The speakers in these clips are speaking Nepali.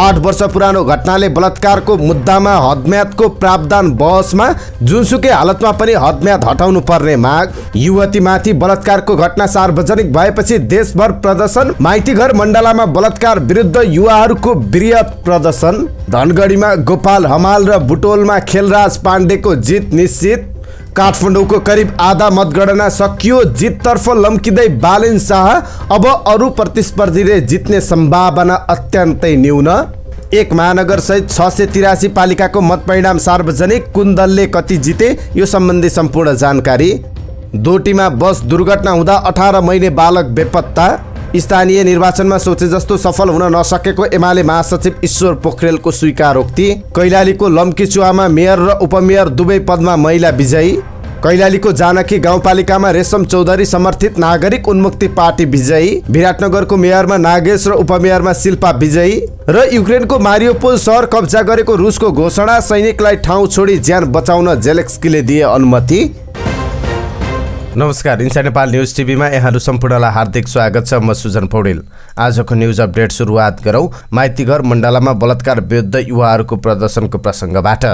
आठ वर्ष पुरानो घटनाले बलात्कारको मुद्दामा हदम्यादको प्रावधान बहसमा जुनसुकै हालतमा पनि हदम्याद हटाउनु पर्ने माग युवतीमाथि बलात्कारको घटना सार्वजनिक भएपछि देशभर प्रदर्शन माइतीघर मण्डलामा बलात्कार विरुद्ध युवाहरूको वृहत प्रदर्शन। धनगढीमा गोपाल हमाल र बुटोलमा खेलराज पाण्डेको जित निश्चित। काठमाडौँको करिब आधा मतगणना सकियो। जिततर्फ लम्किँदै बालेन शाह अब अरू प्रतिस्पर्धीले जित्ने सम्भावना अत्यन्तै न्यून। एक महानगरसहित छ सय तिरासी पालिकाको मतपरिणाम सार्वजनिक। कुन दलले कति जिते यो सम्बन्धी सम्पूर्ण जानकारी। दोटीमा बस दुर्घटना हुँदा अठार महिने बालक बेपत्ता। स्थानीय निर्वाचनमा सोचे जस्तो सफल हुन नसकेको एमाले महासचिव ईश्वर पोखरेलको स्वीकारोक्ति कैलालीको लम्कीचुवामा मेयर र उपमेयर दुवै पदमा महिला विजयी कैलालीको जानकी गाउँपालिकामा रेशम चौधरी समर्थित नागरिक उन्मुक्ति पार्टी विजयी विराटनगरको मेयरमा नागेश र उपमेयरमा शिल्पा विजयी र युक्रेनको मारियोपोल सहर कब्जा गरेको रुसको घोषणा सैनिकलाई ठाउँ छोडी ज्यान बचाउन जेलेक्स्कीले दिए अनुमति। नमस्कार इन्सा नेपाल न्युज टिभीमा यहाँहरू सम्पूर्णलाई हार्दिक स्वागत छ। म सुजन पौडेल। आजको न्युज अपडेट सुरुवात गरौँ। माइतीघर मण्डलामा बलात्कार विरुद्ध युवाहरूको प्रदर्शनको प्रसङ्गबाट।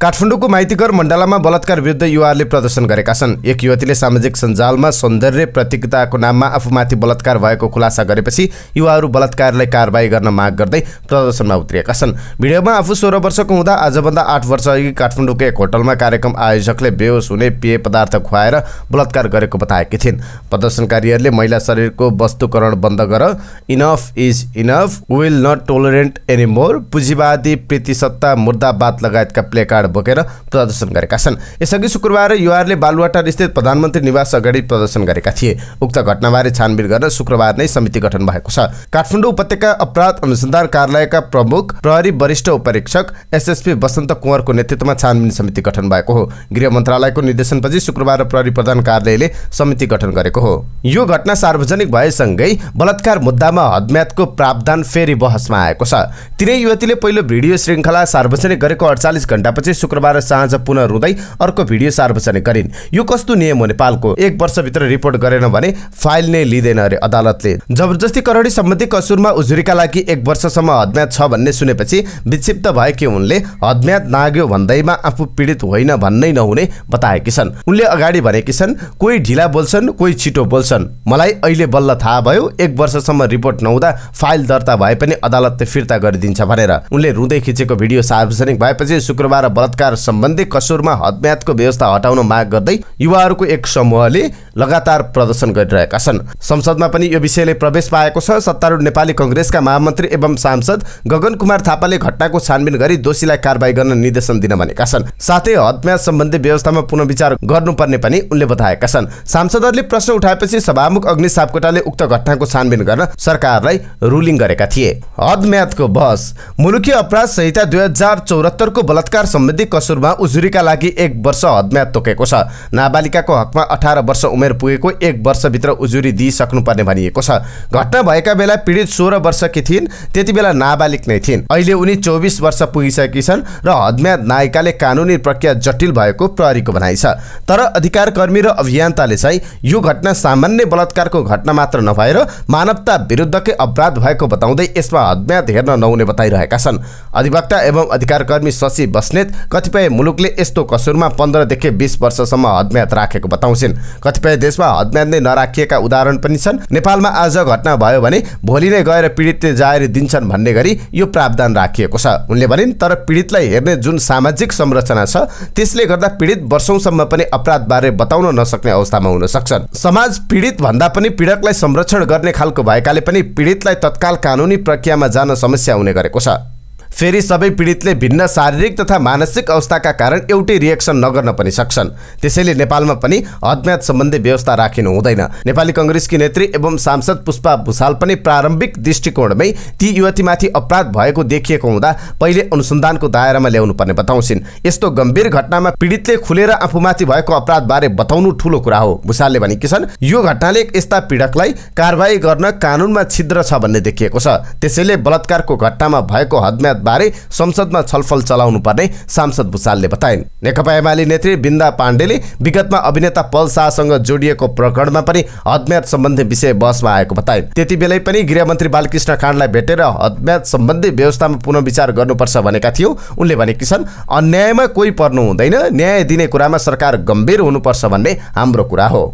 काठमाडौँको माइतीघर मण्डलामा बलात्कार विरुद्ध युवाहरूले प्रदर्शन गरेका छन्। एक युवतीले सामाजिक सञ्जालमा सौन्दर्य प्रतियोगिताको नाममा आफूमाथि बलात्कार भएको खुलासा गरेपछि युवाहरू बलात्कारलाई कारवाही गर्न माग गर्दै प्रदर्शनमा उत्रिएका छन्। भिडियोमा आफू सोह्र वर्षको हुँदा आजभन्दा आठ वर्ष अघि काठमाडौँको एक होटलमा कार्यक्रम आयोजकले बेहोस हुने पेय पदार्थ खुवाएर बलात्कार गरेको बताएकी थिइन्। प्रदर्शनकारीहरूले महिला शरीरको वस्तुकरण बन्द गर enough is enough will not tolerant anymore पुँजीवादी प्रीतिसत्ता मुर्दाबाद लगायतका प्लेकार्ड बोकेर प्रदर्शन गरेका छन्। यसअघि शुक्रबार युवाहरूले बालुवाटार स्थित प्रधानमन्त्री निवास अगाडि प्रदर्शन गरेका थिए। उक्त घटनाबारे छानबिन गर्न शुक्रबार नै समिति गठन भएको छ। काठमाडौँ उपत्यका अपराध अनुसन्धान कार्यालयका प्रमुख प्रहरी वरिष्ठ उपरीक्षक एसएसपी बसन्त कुँवरको नेतृत्वमा छानबिन समिति गठन भएको हो। गृह मन्त्रालयको निर्देशनपछि शुक्रबार प्रहरी प्रधान कार्यालयले समिति गठन गरेको हो। यो घटना सार्वजनिक भएसँगै बलात्कार मुद्दामा हदम्यादको प्रावधान फेरि बहसमा आएको छ। तिनै युवतीले पहिलो भिडियो श्रृङ्खला सार्वजनिक गरेको अडचालिस घण्टापछि शुक्रबार साँझ पुनः रुँदै अर्को भिडियो सार्वजनिक गरिन्। यो कस्तो नियम हो नेपालको? एक वर्षभित्र रिपोर्ट गरेन भने फाइल नै लिँदैन अरे अदालतले। जबरजस्ती करडी सम्बन्धी कसुरमा उजुरीका लागि एक वर्षसम्म हदम्याद छ भन्ने सुनेपछि विक्षिप्त भएकी उनले हदम्याद नाग्यो भन्दैमा आफू पीडित होइन भन्नै नहुने बताएकी छन्। उनले अगाडि भनेकी छन् कोही ढिला बोल्छन् कोही छिटो बोल्छन्। मलाई अहिले बल्ल थाहा भयो एक वर्षसम्म रिपोर्ट नहुँदा फाइल दर्ता भए पनि अदालतले फिर्ता गरिदिन्छ भनेर। उनले रुँदै खिचेको भिडियो सार्वजनिक भएपछि शुक्रबार बलात्कार सम्बन्धी कसुरमा हदम्यादको व्यवस्था हटाउन माग गर्दै युवाहरूको एक समूहले लगातार प्रदर्शन गरिरहेका छन्। संसदमा पनि यो विषयले प्रवेश पाएको छ। सत्तारूढ नेपाली कङ्ग्रेसका महामन्त्री एवं सांसद गगन कुमार थापाले घटनाको छानबिन गरी दोषीलाई कारवाही गर्न निर्देशन दिन भनेका छन्। साथै हदम्याद सम्बन्धी व्यवस्थामा पुनर्विचार गर्नुपर्ने पनि उनले बताएका छन्। सांसदहरूले प्रश्न उठाएपछि सभामुख अग्नि सापकोटाले उक्त घटनाको छानबिन गर्न सरकारलाई रुलिङ गरेका थिए। हदम्यादको बहस। मुलुकी अपराध संहिता दुई हजार चौरात्तरको बलात्कार सम्बन्धी कसुरमा उजुरीका लागि एक वर्ष हदम्याद तोकेको छ। नाबालिकाको हकमा अठार वर्ष उमेर पुगेको एक वर्षभित्र उजुरी दिइसक्नुपर्ने भनिएको छ। घटना भएका बेला पीडित सोह्र वर्षकी थिइन् त्यति बेला नाबालिक नै थिइन्। अहिले उनी चौबिस वर्ष पुगिसकेकी छन् र हदम्याद नायिकाले कानुनी प्रक्रिया जटिल भएको प्रहरीको भनाइ छ। तर अधिकार कर्मी र अभियन्ताले चाहिँ यो घटना सामान्य बलात्कारको घटना मात्र नभएर मानवता विरुद्धकै अपराध भएको बताउँदै यसमा हदम्याद हेर्न नहुने बताइरहेका छन्। अधिवक्ता एवं अधिकार कर्मी शशि बस्नेत कतिपय मुलुकले यस्तो कसुरमा पन्ध्रदेखि बिस वर्षसम्म हदम्याद राखेको बताउँछिन्। कतिपय देशमा हदम्याद नै नराखिएका उदाहरण पनि छन्। नेपालमा आज घटना भयो भने भोलि नै गएर पीडितले जाहेर दिन्छन् भन्ने गरी यो प्रावधान राखिएको छ। उनले भनिन् तर पीडितलाई हेर्ने जुन सामाजिक संरचना छ त्यसले गर्दा पीडित वर्षौंसम्म पनि अपराधबारे बताउन नसक्ने अवस्थामा हुन सक्छन्। समाज पीडित भन्दा पनि पीडकलाई संरक्षण गर्ने खालको भएकाले पनि पीडितलाई तत्काल कानुनी प्रक्रियामा जान समस्या हुने गरेको छ। फेरि सबै पीडितले भिन्न शारीरिक तथा मानसिक अवस्थाका कारण एउटै रिएक्सन नगर्न पनि सक्छन्। त्यसैले नेपालमा पनि हदम्याद सम्बन्धी व्यवस्था राखिनु हुँदैन। नेपाली कङ्ग्रेसकी नेत्री एवं सांसद पुष्पा भूषाल पनि प्रारम्भिक दृष्टिकोणमै ती युवतीमाथि अपराध भएको देखिएको हुँदा पहिले अनुसन्धानको दायरामा ल्याउनु पर्ने बताउँछिन्। यस्तो गम्भीर घटनामा पीडितले खुलेर आफूमाथि भएको अपराधबारे बताउनु ठूलो कुरा हो। भूषालले भनेकी छन् यो घटनाले यस्ता पीडकलाई कारवाही गर्न कानुनमा छिद्र छ भन्ने देखिएको छ। त्यसैले बलात्कारको घटनामा भएको हदम्याद बारे संसदमा छलफल चलाउनु पर्ने सांसद भूषालले बताइन्। नेकपा एमाले नेत्री बिन्दा पाण्डेले विगतमा अभिनेता पल शाहसँग जोडिएको प्रकरणमा पनि हदम्याद सम्बन्धी विषय बहसमा आएको बताइन्। त्यति बेलै पनि गृहमन्त्री बालकृष्ण काण्डलाई भेटेर हदम्याद सम्बन्धी व्यवस्थामा पुनः विचार गर्नुपर्छ भनेका थियो। उनले भनेकी छन् अन्यायमा कोही पर्नु हुँदैन। न्याय दिने कुरामा सरकार गम्भीर हुनुपर्छ भन्ने हाम्रो कुरा हो।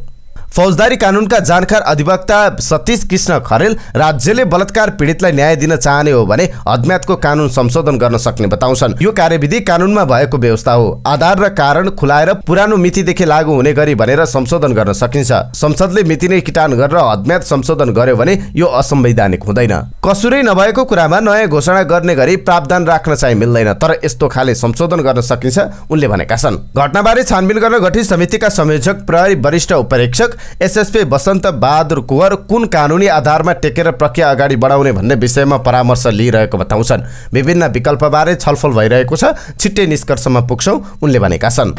फौजदारी कानुनका जानकार अधिवक्ता सतीश कृष्ण खरेल राज्यले बलात्कार पीडितलाई न्याय दिन चाहने हो भने अज्ञातको कानुन संशोधन गर्न सक्ने बताउँछन्। यो कार्यविधि कानुनमा भएको व्यवस्था हो। आधार र कारण खुलाएर पुरानो मितिदेखि लागू हुने गरी भनेर संशोधन गर्न सकिन्छ। संसदले मिति नै किटान गरेर अज्ञात संशोधन गर्यो भने यो असंवैधानिक हुँदैन। कसुरै नभएको कुरामा नयाँ घोषणा गर्ने गरी प्रावधान राख्न चाहिँ मिल्दैन तर यस्तो खाले संशोधन गर्न सकिन्छ उनले भनेका छन्। घटनाबारे छानबिन गर्न गठित समितिका संयोजक प्रहरी वरिष्ठ उपरीक्षक एसएसपी वसन्त बहादुर कुवर कुन कानुनी आधारमा टेकेर प्रक्रिया अगाडि बढाउने भन्ने विषयमा परामर्श लिइरहेको बताउँछन्। विभिन्न विकल्पबारे छलफल भइरहेको छ। छिट्टै निष्कर्षमा पुग्छौँ। उनले भनेका छन्।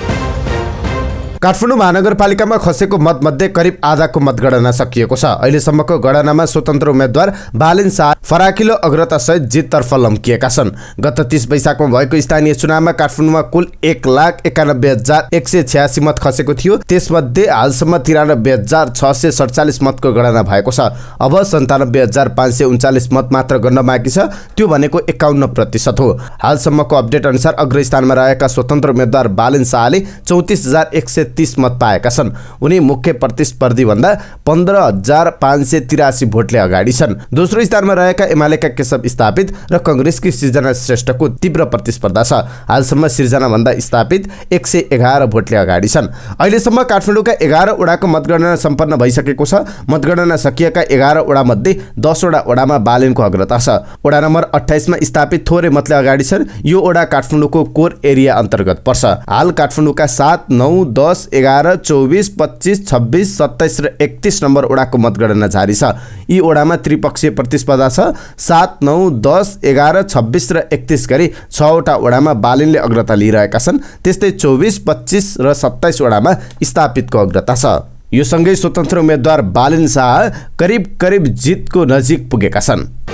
काठमाडौँ महानगरपालिकामा खसेको मतमध्ये करिब आधाको मतगणना सकिएको छ। अहिलेसम्मको गणनामा स्वतन्त्र उम्मेद्वार बालिन शाह फराकिलो अग्रतासहित जिततर्फ लम्किएका छन्। गत तिस वैशाखमा भएको स्थानीय चुनावमा काठमाडौँमा कुल एक लाख एकानब्बे हजार एक सय छ्यासी मत खसेको थियो। त्यसमध्ये हालसम्म तिरानब्बे हजार छ सय सडचालिस मतको गणना भएको छ। अब सन्तानब्बे हजार पाँच सय उन्चालिस मत मात्र गर्न बाँकी छ। त्यो भनेको एकाउन्न प्रतिशत हो। हालसम्मको अपडेट अनुसार अग्रस्थानमा रहेका स्वतन्त्र उम्मेद्वार बालिन शाहले चौतिस हजार एक सय तिस मत पाएका छन्। उनी मुख्य प्रतिस्पर्धीभन्दा पन्ध्र हजार पाँच सय तिरासी भोटले अगाडि छन्। दोस्रो स्थानमा रहेका एमालेका केशव स्थापित र कङ्ग्रेसकी सृजना श्रेष्ठको तीव्र प्रतिस्पर्धा छ। हालसम्म सृजनाभन्दा स्थापित एक सय एघार भोटले अगाडि छन्। अहिलेसम्म काठमाडौँका एघार वडाको मतगणना सम्पन्न भइसकेको छ। मतगणना सकिएका एघार वडामध्ये दसवटा वडामा बालेनको अग्रता छ। वडा नम्बर अठाइसमा स्थापित थोरै मतले अगाडि छन्। यो वडा काठमाडौँको कोर एरिया अन्तर्गत पर्छ। हाल काठमाडौँका सात नौ दस एघार चौबिस पच्चिस छब्बिस सत्ताइस र एकतिस नम्बर ओडाको मतगणना जारी छ। यी ओडामा त्रिपक्षीय प्रतिस्पर्धा छ। सात नौ दस एघार छब्बिस र एकतिस गरी छवटा ओडामा बालिनले अग्रता लिइरहेका छन्। त्यस्तै चौबिस पच्चिस र सत्ताइस ओडामा स्थापितको अग्रता छ। यो सँगै स्वतन्त्र उम्मेद्वार बालिन शाह करिब करिब जितको नजिक पुगेका छन्।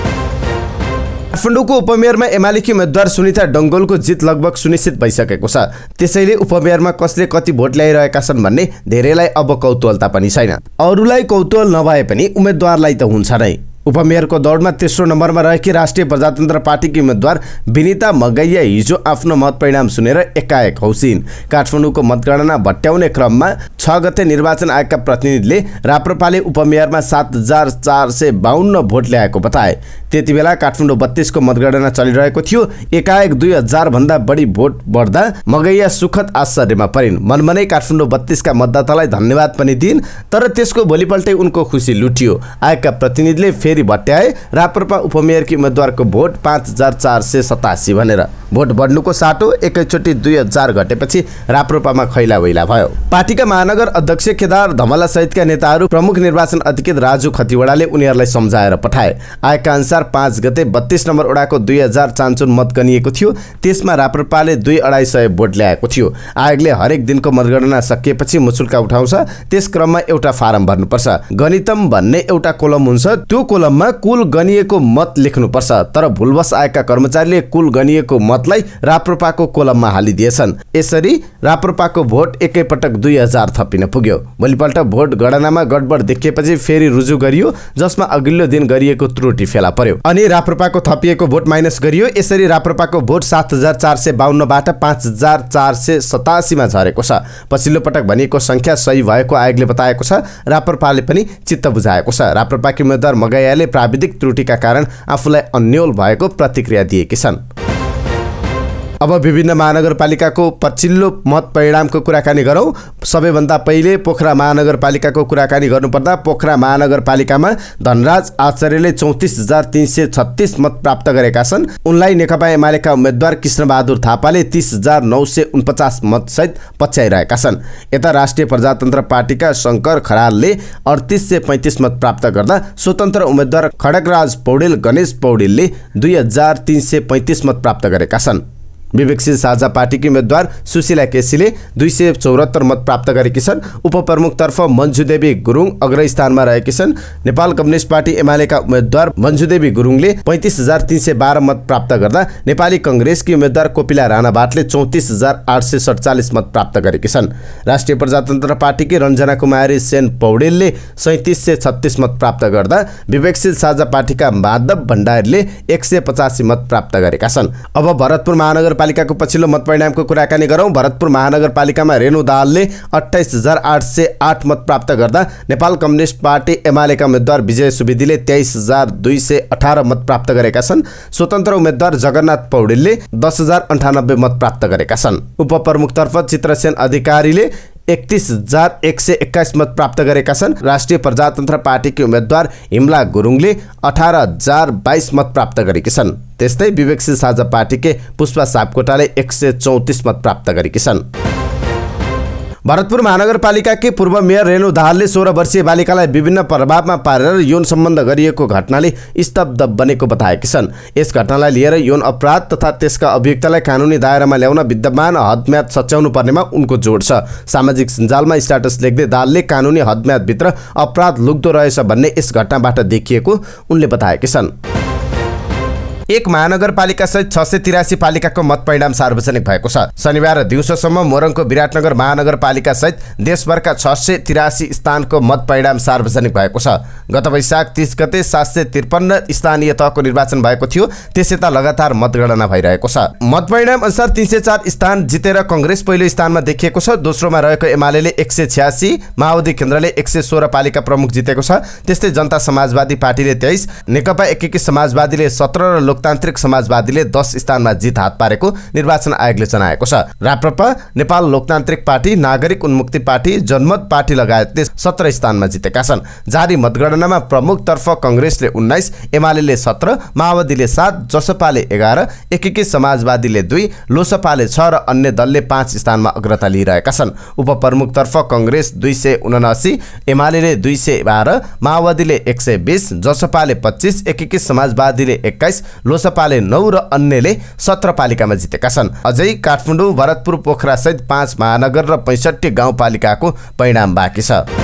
काठमाडौँको उपमेयरमा एमालेकी उम्मेद्वार सुनिता डङ्गोलको जित लगभग सुनिश्चित भइसकेको छ। त्यसैले उपमेयरमा कसले कति भोट ल्याइरहेका छन् भन्ने धेरैलाई अब कौतूहलता पनि छैन। अरूलाई कौतूहल नभए पनि उम्मेद्वारलाई त हुन्छ नै। उपमेयरको दौडमा तेस्रो नम्बरमा रहेकी राष्ट्रिय प्रजातन्त्र पार्टीकी उम्मेद्वार विनिता मगैया हिजो आफ्नो मत परिणाम सुनेर एकाएक हौसिन्। काठमाडौँको मतगणना भट्याउने क्रममा छ गते निर्वाचन आयोगका प्रतिनिधिले राप्रपाले उपमेयरमा सात हजार चार सय बाहन्न भोट ल्याएको बताए। त्यति बेला काठमाडौँ बत्तीसको मतगणना चलिरहेको थियो। एकाएक दुई हजारभन्दा बढी भोट बढ्दा मगैया सुखद आश्चर्यमा परिन्। मनमनै काठमाडौँ बत्तीसका मतदातालाई धन्यवाद पनि दिइन् तर त्यसको भोलिपल्टै उनको खुसी लुटियो। आयोगका प्रतिनिधिले फेरि भट्याए राप्रपा उपमेयरकी उम्मेद्वारको भोट पाँच हजार चार सय सतासी भनेर। भोट बढ्नुको साटो एकैचोटि दुई हजार घटेपछि राप्रपामा खैला वैला भयो। पार्टीका महानगर अध्यक्ष केदार धमला सहितका नेताहरू प्रमुख निर्वाचन अधिकृत राजु खतिवडाले उनीहरूलाई सम्झाएर पठाए। आएका अनुसार पाँच गते बत्तीस नम्बर वडाको दुई हजार चान्चुन मत गनिएको थियो। त्यसमा राप्रपाले दुई अढाई सय भोट ल्याएको थियो। आयोगले हरेक दिनको मतगणना सकिएपछि मुचुल्का उठाउँछ। त्यस क्रममा एउटा फारम भर्नुपर्छ। गणितम भन्ने एउटा कोलम हुन्छ। त्यो कोलममा कुल गनिएको मत लेख्नुपर्छ तर भुलवश आएका कर्मचारीले कुल गनिएको मतलाई राप्रपाको कोलममा हालिदिएछन्। यसरी राप्रपाको भोट एकैपटक दुई हजार थपिन पुग्यो। भोलिपल्ट भोट गणनामा गडबड देखिएपछि फेरि रुजु गरियो जसमा अघिल्लो दिन गरिएको त्रुटि फेला पर्यो। अनि राप्रपाको थपिएको भोट माइनस गरियो यसरी राप्रपाको भोट सात हजार चार सय बाहन्नबाट पाँच हजार चार सय सतासीमा झरेको छ। पछिल्लो पटक भनिएको सङ्ख्या सही भएको आयोगले बताएको छ। राप्रपाले पनि चित्त बुझाएको छ। राप्रपाकी उम्मेद्वार मगैयाले प्राविधिक त्रुटिका कारण आफूलाई अन्यल भएको प्रतिक्रिया दिएकी छन्। अब विभिन्न महानगरपालिकाको पछिल्लो मत परिणामको कुराकानी गरौँ। सबैभन्दा पहिले पोखरा महानगरपालिकाको कुराकानी गर्नुपर्दा पोखरा महानगरपालिकामा धनराज आचार्यले चौतिस हजार तिन सय छत्तिस मत प्राप्त गरेका छन्। उनलाई नेकपा एमालेका उम्मेद्वार कृष्णबहादुर थापाले तिस हजार नौ सय उनपचास मतसहित पछ्याइरहेका छन्। यता राष्ट्रिय प्रजातन्त्र पार्टीका शङ्कर खरालले अडतिस सय पैँतिस मत प्राप्त गर्दा स्वतन्त्र उम्मेद्वार खडगराज पौडेल गणेश पौडेलले दुई हजार तिन सय पैँतिस मत प्राप्त गरेका छन्। विवेकशील साझा पार्टीकी उम्मेद्वार सुशीला केसीले दुई सय चौहत्तर मत प्राप्त गरेकी छन्। उपप्रमुखतर्फ मन्जुदेवी गुरुङ अग्र स्थानमा रहेकी छन्। नेपाल कम्युनिस्ट पार्टी एमालेका उम्मेद्वार मन्जुदेवी गुरुङले पैँतिस हजार तिन सय बाह्र मत प्राप्त गर्दा नेपाली कङ्ग्रेसकी उम्मेद्वार कोपिला राणा भाटले चौतिस हजार आठ सय सडचालिस मत प्राप्त गरेकी छन्। राष्ट्रिय प्रजातन्त्र पार्टीकी रञ्जना कुमारी सेन पौडेलले सैँतिस सय छत्तिस मत प्राप्त गर्दा विवेकशील साझा पार्टीका माधव भण्डारीले एक सय पचासी मत प्राप्त गरेका छन्। अब भरतपुर महानगरपालिकाको पछिल्लो मत परिणामको कुराकानी गरौँ। भरतपुर महानगरपालिकामा रेणु दाहालले अठाइस हजार आठ सय आठ मत प्राप्त गर्दा नेपाल कम्युनिस्ट पार्टी एमालेका उम्मेद्वार विजय सुवेदीले तेइस हजार दुई सय अठार मत प्राप्त गरेका छन्। स्वतन्त्र उम्मेद्वार जगन्नाथ पौडेलले दस हजार अन्ठानब्बे मत प्राप्त गरेका छन्। उपप्रमुखतर्फ चित्रसेन अधिकारीले एकतिस हजार एक सय एक्काइस मत प्राप्त गरेका छन्। राष्ट्रिय प्रजातन्त्र पार्टीकी उम्मेद्वार हिमला गुरुङले अठार हजार बाइस मत प्राप्त गरेकी छन्। त्यस्तै विवेकशील साझा पार्टीके पुष्पा सापकोटाले एक सय चौतिस मत प्राप्त गरेकी छन्। भरतपुर महानगरपालिकाकी पूर्व मेयर रेणु दाहालले सोह्र वर्षीय बालिकालाई विभिन्न प्रभावमा पारेर यौन सम्बन्ध गरिएको घटनाले स्तब्ध बनेको बताएकी छन्। यस घटनालाई लिएर यौन अपराध तथा त्यसका अभियुक्तलाई कानुनी दायरामा ल्याउन विद्यमान हदम्याद सच्याउनु पर्नेमा उनको जोड छ। सामाजिक सञ्जालमा स्ट्याटस लेख्दै दालले कानुनी हदम्यादभित्र अपराध लुक्दो रहेछ भन्ने यस घटनाबाट देखिएको उनले बताएकी छन्। एक महानगरपालिका सहित छ सय तिरासी पालिकाको मत परिणाम सार्वजनिक भएको छ। शनिबार दिउँसोसम्म मोरङको विराटनगर महानगरपालिका सहित देशभरका छ सय तिरासी स्थानको मत परिणाम सार्वजनिक भएको छ। गत वैशाख तिस गते सात सय त्रिपन्न स्थानीय तहको निर्वाचन भएको थियो त्यस यता लगातार मतगणना भइरहेको छ। मत परिणाम अनुसार तिन सय चार स्थान जितेर कङ्ग्रेस पहिलो स्थानमा देखिएको छ दोस्रोमा रहेको एमाले एक सय छ्यासी माओवादी केन्द्रले एक सय सोह्र पालिका प्रमुख जितेको छ त्यस्तै जनता समाजवादी पार्टीले तेइस नेकपा एकीकृत समाजवादीले सत्र र लोकतान्त्रिक समाजवादीले दस स्थानमा जित हात पारेको निर्वाचन आयोगले जनाएको छ। राप्रपा नेपाल लोकतान्त्रिक पार्टी नागरिक उन्मुक्ति पार्टी जनमत पार्टी लगायतले सत्र स्थानमा जितेका छन्। जारी मतगणनामा प्रमुखतर्फ कङ्ग्रेसले उन्नाइस एमाले सत्र माओवादीले सात जसपाले एघार एकीकृत समाजवादीले दुई लोसपाले छ र अन्य दलले पाँच स्थानमा अग्रता लिइरहेका छन्। उपप्रमुखतर्फ कङ्ग्रेस दुई सय उनासी एमाले दुई सय बाह्र माओवादीले एक सय बिस जसपाले पच्चिस एकीकृत समाजवादीले एक्काइस लोसपाले नौ र अन्यले सत्र पालिकामा जितेका छन्। अझै काठमाडौँ भरतपुर पोखरा सहित पाँच महानगर र पैँसठी गाउँपालिकाको परिणाम बाँकी छ।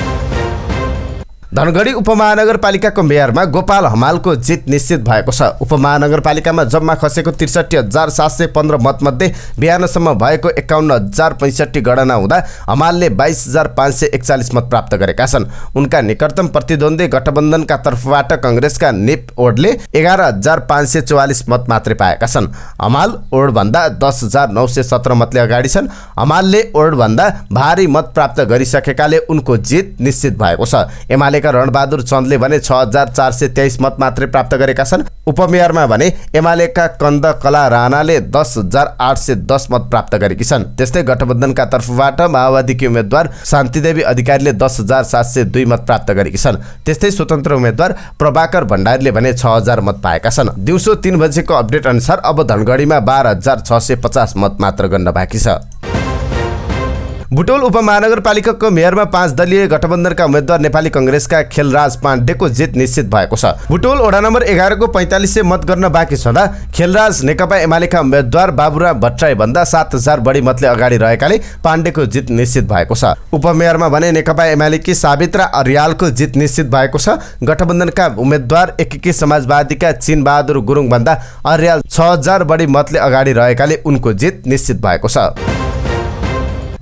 धनगढी उपमहानगरपालिकाको मेयरमा गोपाल हमालको जित निश्चित भएको छ। उपमहानगरपालिकामा जम्मा खसेको त्रिसठी हजार सात सय पन्ध्र मतमध्ये बिहानसम्म भएको एकाउन्न हजार पैँसठी गणना हुँदा हमालले बाइस हजार पाँच सय एकचालिस मत प्राप्त गरेका छन्। उनका निकटतम प्रतिद्वन्दी गठबन्धनका तर्फबाट कङ्ग्रेसका निप ओडले एघार हजार पाँच सय चौवालिस मत मात्रै पाएका छन्। हमाल ओडभन्दा दस हजार नौ सय सत्र मतले अगाडि छन्। हमालले ओडभन्दा भारी मत प्राप्त गरिसकेकाले उनको जित निश्चित भएको छ। एमाले एमालेका रणबहादुर चन्दले भने छ हजार चार सय तेइस मत मात्रै प्राप्त गरेका छन्। उपमेयरमा भने एमालेका कन्द कला राणाले दस हजार आठ सय दस मत प्राप्त गरेकी छन्। त्यस्तै गठबन्धनका तर्फबाट माओवादीकी उम्मेद्वार शान्तिदेवी अधिकारीले दस हजार सात सय दुई मत प्राप्त गरेकी छन्। त्यस्तै स्वतन्त्र उम्मेद्वार प्रभाकर भण्डारीले भने छ हजार मत पाएका छन्। दिउँसो तिन बजेको अपडेट अनुसार अब धनगढीमा बाह्र हजार छ सय पचास मत मात्र गर्न बाँकी छ। बुटोल उपमहानगरपालिकाको मेयरमा पाँच दलीय गठबन्धनका उम्मेद्वार नेपाली कङ्ग्रेसका खेलराज पाण्डेको जित निश्चित भएको छ। बुटोल वडा नम्बर एघारको पैँतालिस सय मत गर्न बाँकी छँदा खेलराज नेकपा एमालेका उम्मेद्वार बाबुराम भट्टराई भन्दा सात हजार बढी मतले अगाडि रहेकाले पाण्डेको जित निश्चित भएको छ। उपमेयरमा भने नेकपा एमालेकी सावित्रा अर्यालको जित निश्चित भएको छ। गठबन्धनका उम्मेद्वार एकीकृत समाजवादीका चिनबहादुर गुरुङ भन्दा अर्याल छ हजार बढी मतले अगाडि रहेकाले उनको जित निश्चित भएको छ।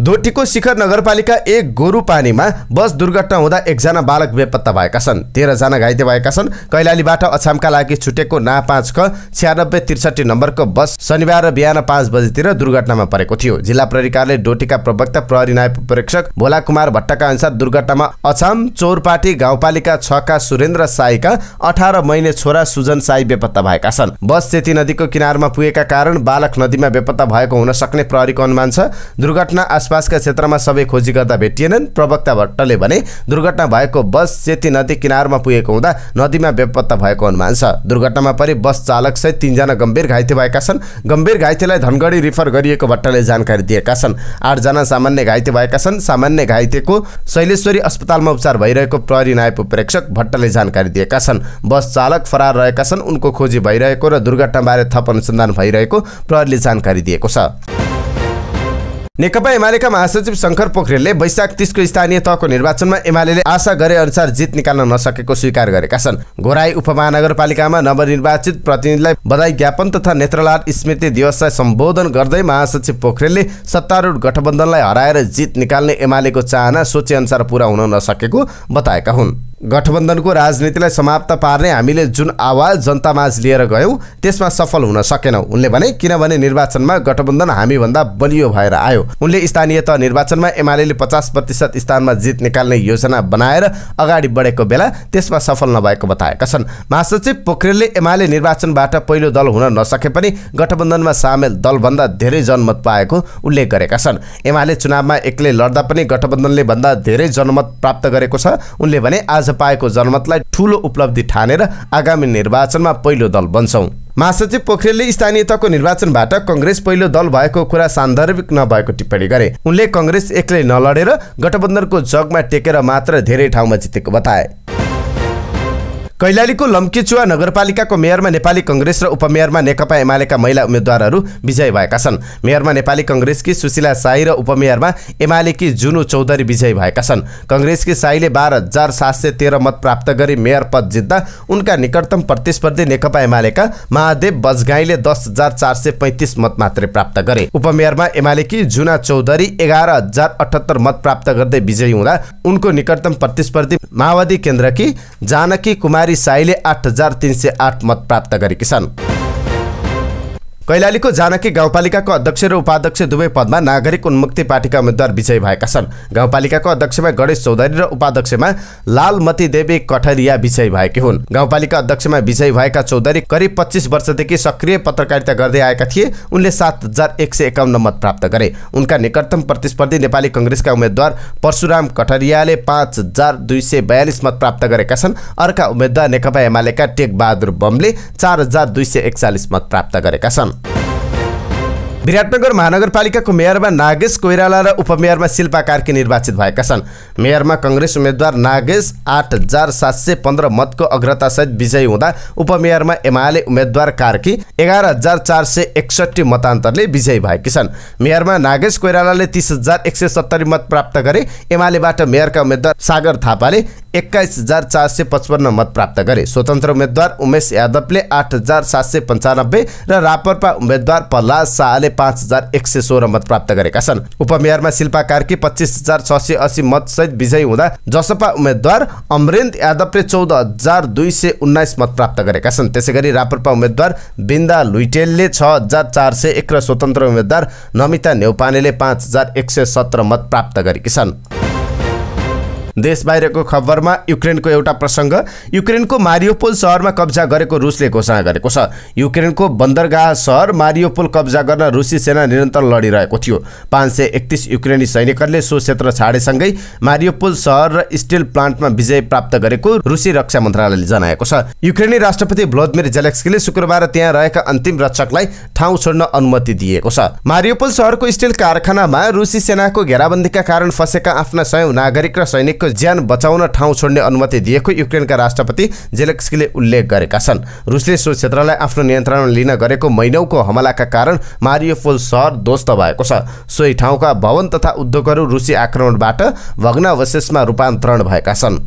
दोटीको शिखर नगरपालिका एक गोरु पानीमा बस दुर्घटना हुँदा एकजना बालक बेपत्ता भएका छन्। तेह्रजना घाइते भएका छन्। कैलालीबाट अछामका लागि छुटेको ना पाँच क छ्यानब्बे त्रिसठी नम्बरको बस शनिबार बिहान पाँच बजीतिर दुर्घटनामा परेको थियो। जिल्ला प्रहरी डोटीका प्रवक्ता प्रहरी नायब प्रेक्षक भोला कुमार भट्टका अनुसार दुर्घटनामा अछाम चौरपाटी गाउँपालिका छका सुरेन्द्र साईका अठार महिने छोरा सुजन साई बेपत्ता भएका छन्। बस सेती नदीको किनारमा पुगेका कारण बालक नदीमा बेपत्ता भएको हुन सक्ने प्रहरीको अनुमान छ। दुर्घटना आसपासका क्षेत्रमा सबै खोजी गर्दा भेटिएनन्। प्रवक्ता भट्टले भने दुर्घटना भएको बस सेती नदी किनारमा पुगेको हुँदा नदीमा बेपत्ता भएको अनुमान छ। दुर्घटनामा परि बस चालक सहित तिनजना गम्भीर घाइते भएका छन्। गम्भीर घाइतेलाई धनगढी रिफर गरिएको भट्टले जानकारी दिएका छन्। आठजना सामान्य घाइते भएका छन्। सामान्य घाइतेको शैलेश्वरी अस्पतालमा उपचार भइरहेको प्रहरी नायब प्रेक्षक भट्टले जानकारी दिएका छन्। बस चालक फरार रहेका छन्। उनको खोजी भइरहेको र दुर्घटनाबारे थप अनुसन्धान भइरहेको प्रहरीले जानकारी दिएको छ। नेकपा एमालेका महासचिव शङ्कर पोखरेलले वैशाख तिसको स्थानीय तहको निर्वाचनमा एमाले आशा गरे अनुसार जित निकाल्न नसकेको स्वीकार गरेका छन्। घोराई उपमहानगरपालिकामा नवनिर्वाचित प्रतिनिधिलाई बधाई ज्ञापन तथा नेत्रलाल स्मृति दिवसलाई सम्बोधन गर्दै महासचिव पोखरेलले सत्तारूढ गठबन्धनलाई हराएर जित निकाल्ने एमालेको चाहना सोचेअनुसार पुरा हुन नसकेको बताएका हुन्। गठबन्धनको राजनीतिलाई समाप्त पार्ने हामीले जुन आवाज जनतामाझ लिएर गयौँ त्यसमा सफल हुन सकेनौँ। उनले भने किनभने निर्वाचनमा गठबन्धन हामीभन्दा बलियो भएर आयो। उनले स्थानीय तह निर्वाचनमा एमाले पचास प्रतिशत स्थानमा जित निकाल्ने योजना बनाएर अगाडि बढेको बेला त्यसमा सफल नभएको बताएका छन्। महासचिव पोखरेलले एमाले निर्वाचनबाट पहिलो दल हुन नसके पनि गठबन्धनमा सामेल दलभन्दा धेरै जनमत पाएको उल्लेख गरेका छन्। एमाले चुनावमा एक्लै लड्दा पनि गठबन्धनले भन्दा धेरै जनमत प्राप्त गरेको छ। उनले भने आज पाएको जनमतलाई ठूलो उपलब्धि ठानेर आगामी निर्वाचनमा पहिलो दल बन्छौँ। महासचिव पोखरेलले स्थानीय तहको निर्वाचनबाट कङ्ग्रेस पहिलो दल भएको कुरा सान्दर्भिक नभएको टिप्पणी गरे। उनले कङ्ग्रेस एक्लै नलडेर गठबन्धनको जगमा टेकेर मात्र धेरै ठाउँमा जितेको बताए। कैलालीको लम्कीचुवा नगरपालिकाको मेयरमा नेपाली कङ्ग्रेस र उपमेयरमा नेकपा एमालेका महिला उम्मेद्वारहरू विजयी भएका छन्। मेयरमा नेपाली कङ्ग्रेसकी सुशीला साई र उपमेयरमा एमालेकी जुनु चौधरी विजयी भएका छन्। कङ्ग्रेसकी साईले बाह्र हजार सात सय तेह्र मत प्राप्त गरी मेयर पद जित्दा उनका निकटतम प्रतिस्पर्धी नेकपा एमालेका महादेव बजगाईले दस हजार चार सय पैँतिस मत मात्रै प्राप्त गरे। उपमेयरमा एमालेकी जुना चौधरी एघार हजार अठहत्तर मत प्राप्त गर्दै विजयी हुँदा उनको निकटतम प्रतिस्पर्धी माओवादी केन्द्रकी जानकी कुमारी साईले आठ हजार तिन सय आठ मत प्राप्त गरेकी छन्। कैलालीको जानकी गाउँपालिकाको अध्यक्ष र उपाध्यक्ष दुवै पदमा नागरिक उन्मुक्ति पार्टीका उम्मेद्वार विजयी भएका छन्। गाउँपालिकाको अध्यक्षमा गणेश चौधरी र उपाध्यक्षमा लालमती देवी कठरिया विजयी भएकी हुन्। गाउँपालिका अध्यक्षमा विजयी भएका चौधरी करिब पच्चिस वर्षदेखि सक्रिय पत्रकारिता गर्दै आएका थिए। उनले सात हजार एक सय एकाउन्न मत प्राप्त गरे। उनका निकटतम प्रतिस्पर्धी नेपाली कङ्ग्रेसका उम्मेद्वार परशुराम कठरियाले पाँच हजार दुई सय बयालिस मत प्राप्त गरेका छन्। अर्का उम्मेद्वार नेकपा एमालेका टेकबहादुर बमले चार हजार दुई सय एकचालिस मत प्राप्त गरेका छन्। विराटनगर महानगरपालिकाको मेयरमा नागेश कोइराला र उपमेयरमा शिल्पा कार्की निर्वाचित भएका छन्। मेयरमा कङ्ग्रेस उम्मेद्वार नागेश आठ हजार सात सय पन्ध्र मतको अग्रतासहित विजयी हुँदा उपमेयरमा एमाले उम्मेद्वार कार्की एघार हजार चार सय एकसट्ठी मतान्तरले विजयी भएकी छन्। मेयरमा नागेश कोइरालाले तिस हजार एक सय सत्तरी मत प्राप्त गरे एमालेबाट मेयरका उम्मेद्वार सागर थापाले एक्काइस हजार चार सय पचपन्न मत प्राप्त गरे। स्वतन्त्र उम्मेद्वार उमेश यादवले आठ हजार सात सय पन्चानब्बे र रापरपा उम्मेद्वार प्रहलाद शाहले पाँच हजार एक सय सोह्र मत प्राप्त गरेका छन्। उपमेयरमा शिल्पा कार्की पच्चिस हजार छ सय अस्सी मतसहित विजयी हुँदा जसपा उम्मेद्वार अमरेन्द्र यादवले चौध हजार दुई सय उन्नाइस मत प्राप्त गरेका छन्। त्यसै गरी रापरपा उम्मेद्वार बिन्दा लुइटेलले छ हजार चार सय एक र स्वतन्त्र उम्मेद्वार नमिता नेौपानेले पाँच हजार एक सय सत्र मत प्राप्त गरेकी छन्। देश बाहिरको खबरमा युक्रेनको एउटा प्रसङ्ग युक्रेनको मारियोपोल सहरमा कब्जा गरेको रुसले घोषणा गरेको छ। युक्रेनको बन्दरगाह सहर मारियोपोल कब्जा गर्न रुसी सेना निरन्तर लडिरहेको थियो। पाँच सय एकतिस युक्रेनी सैनिकहरूले सो क्षेत्र छाडेसँगै मारियोपोल सहर र स्टिल प्लान्टमा विजय प्राप्त गरेको रुसी रक्षा मन्त्रालयले जनाएको छ। युक्रेनी राष्ट्रपति भ्लोदमिर जेलेक्सकीले शुक्रबार त्यहाँ रहेका अन्तिम रक्षकलाई ठाउँ छोड्न अनुमति दिएको छ। मारियोपोल सहरको स्टिल कारखानामा रुसी सेनाको घेराबन्दीका कारण फँसेका आफ्ना सयौं नागरिक र सैनिक ज्यान बचाउन ठाउँ छोड्ने अनुमति दिएको युक्रेनका राष्ट्रपति जेलेक्सकीले उल्लेख गरेका छन्। रुसले सो क्षेत्रलाई आफ्नो नियन्त्रणमा लिन गरेको महिनौको हमलाका कारण मारियोफोल सहर ध्वस्त भएको छ। सोही ठाउँका भवन तथा उद्योगहरू रुसी आक्रमणबाट भग्नावशेषमा रूपान्तरण भएका छन्।